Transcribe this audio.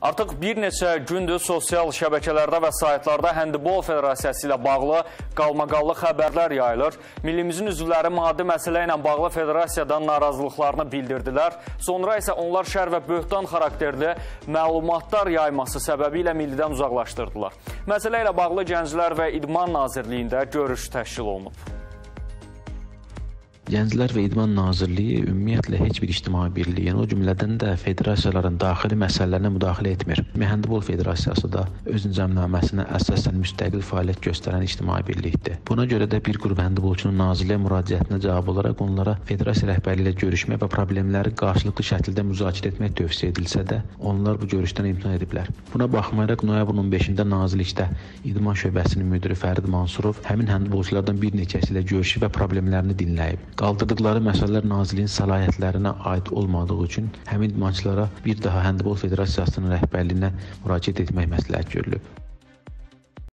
Artıq bir neçə gündür sosial şəbəkələrdə və saytlarda Həndibol Federasiyası ilə bağlı qalmaqallı xəbərlər yayılır. Millimizin üzvləri maddi məsələ ilə bağlı federasiyadan narazılıqlarını bildirdilər. Sonra isə onlar şər və böhtan xarakterli məlumatlar yayması səbəbi ilə millidən uzaqlaşdırdılar. Məsələ ilə bağlı Gənclər və İdman Nazirliyində görüş təşkil olunub. Gənclər və İdman Nazirliyi ümumiyyətlə heç bir ictimai birliyin, yəni o cümlədən də federasiyaların daxili məsələlərinə müdaxilə etmir. Həndibol Federasiyası da öz nizamnaməsinə əsasən müstəqil fəaliyyət göstərən ictimai birlikdir. Buna görə də bir qrup həndibol nazirliyə müraciətinə cavab olaraq onlara federasiya rəhbərliyi ilə görüşmək və problemləri qarşılıqlı şəkildə müzakirə etmək tövsiyə edilsə də, onlar bu görüşdən imtina ediblər. Buna baxmayaraq noyabrın 15-də nazirlikdə İdman şöbəsinin müdiri Fərid Mansurov həmin həndibolçulardan bir neçəsi ilə görüşüb və problemlərini dinləyib. Qaldırdıqları məsələlər Nazirliyin səlahiyyətlərinə aid olmadığı üçün həmin idmançılara bir daha Həndibol Federasiyasının rəhbərliyinə müraciət etmək məsləhət görülüb.